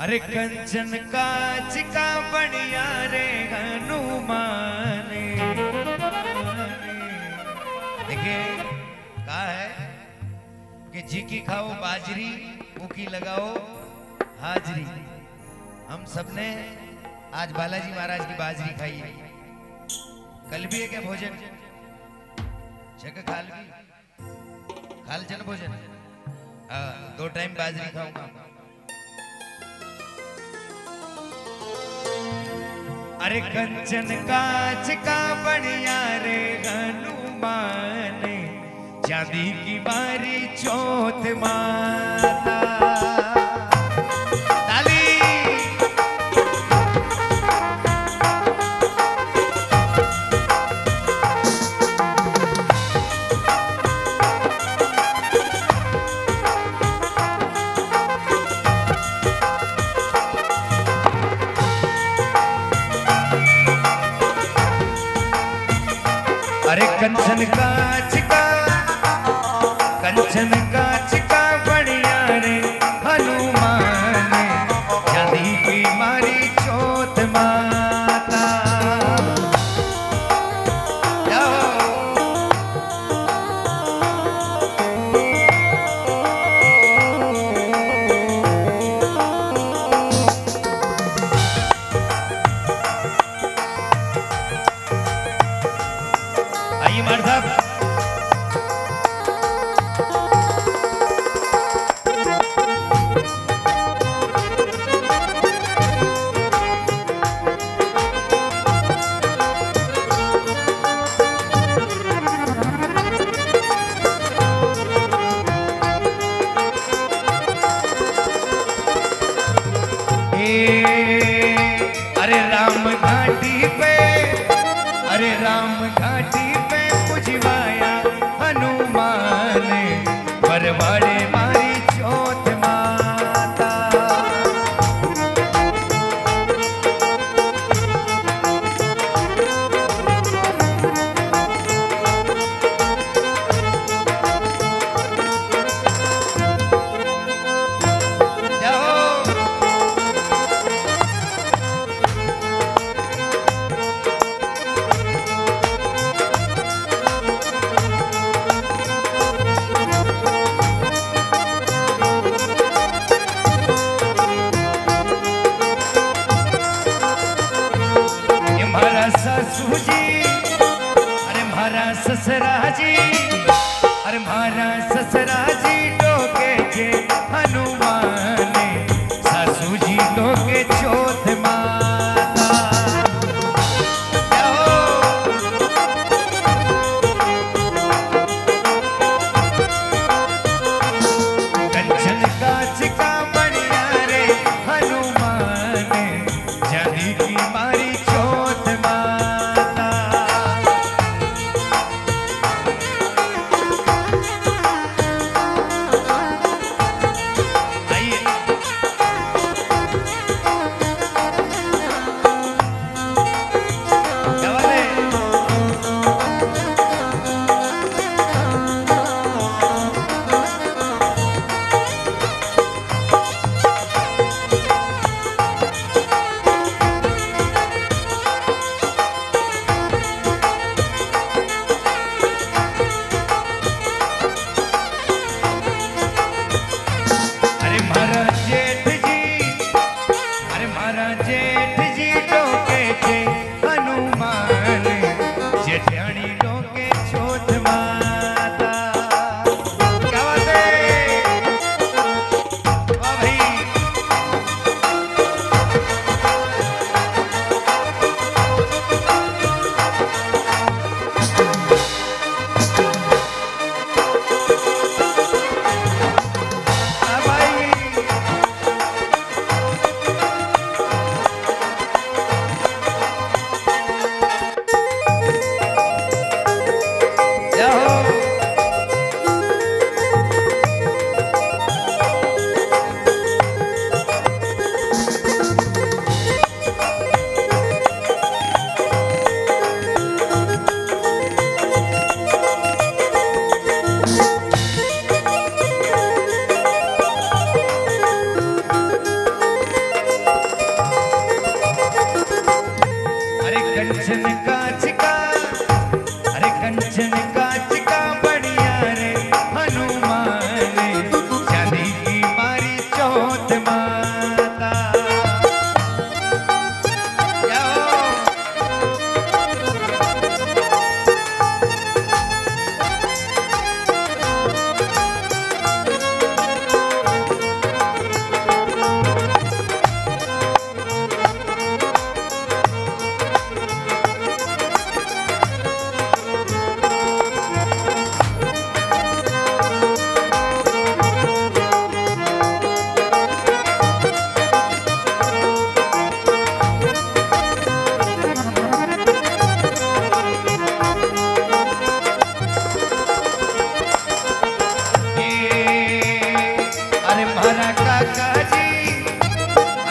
अरे कंचन काच का बढ़िया रे हनुमान। देखिए, कहा है कि जी की खाओ बाजरी की लगाओ हाजरी। हम सबने आज बालाजी महाराज की बाजरी खाई है। कल भी क्या भोजन? छक खाल भी। खाल जन भोजन। हाँ दो टाइम बाजरी खाऊँगा। अरे कंचन काच का बढ़िया रे हनुमान। चांदी की बारी चौथ माता कंचन आइए मार अरे राम घाटी पे अरे राम घाटी जी अरे मारा ससरा जी अरे मारा ससरा जी टोके के हनुमान सासू जी टोके चौथ chica.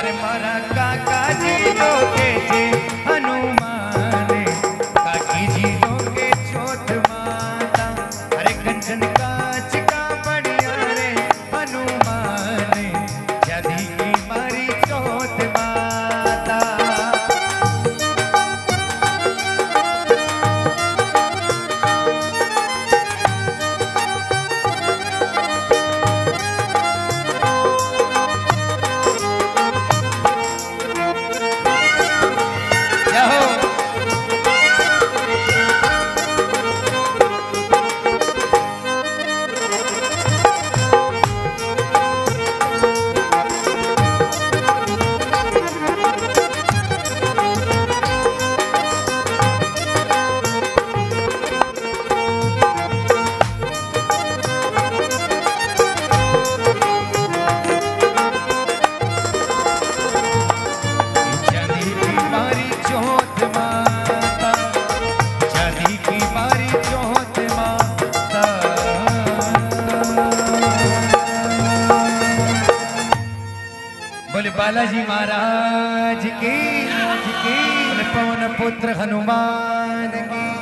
हमार मारा काका लोके जी हनुमान बालाजी महाराज की पवन पुत्र हनुमान की?